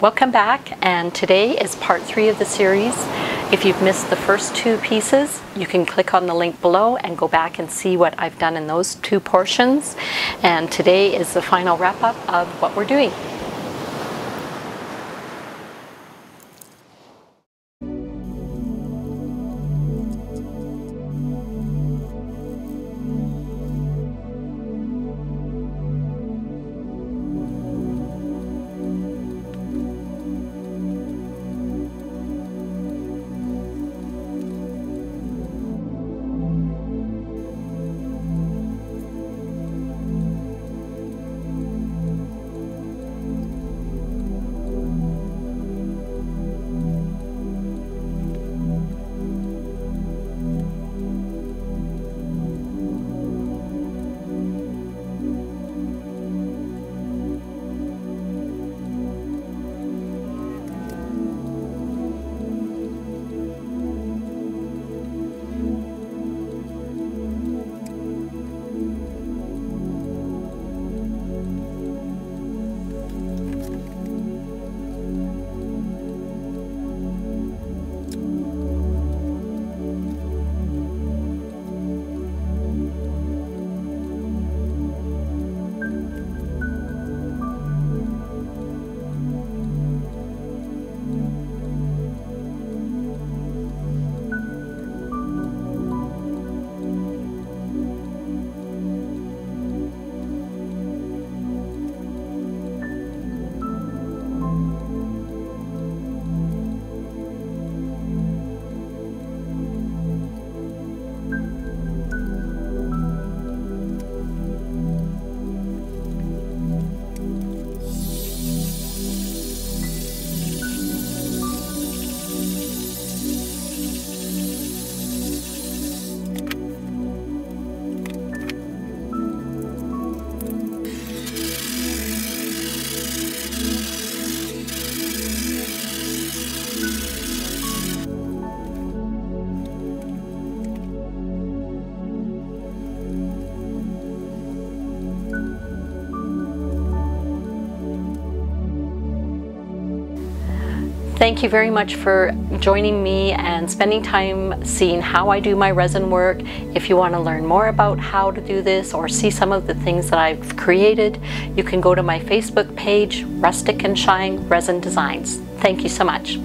Welcome back and today is part three of the series. If you've missed the first two pieces, you can click on the link below and go back and see what I've done in those two portions. And today is the final wrap up of what we're doing. Thank you very much for joining me and spending time seeing how I do my resin work. If you want to learn more about how to do this or see some of the things that I've created, you can go to my Facebook page, Rustic and Shine Resin Designs. Thank you so much.